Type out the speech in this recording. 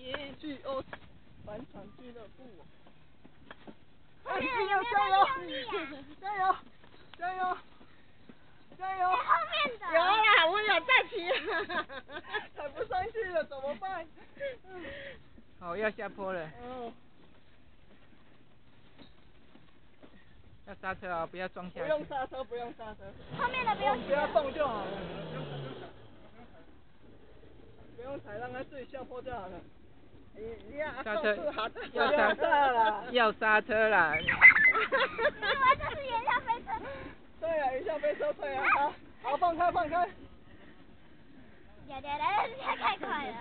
耶，G O 帆船俱乐部。后面有没有在用力啊？加油！加油！加油！后面的。有啦，我有在骑。踩不上去了，怎么办？好，要下坡了。嗯。要刹车啊，不要撞下去。不用刹车，不用刹车。后面的不用不要动就好了。不用踩，让它自己下坡就好了。刹车，要刹车了，要刹车啦。我这是云霄飞车。对啊，云霄飞车对啊，好，好放开放开。太快了，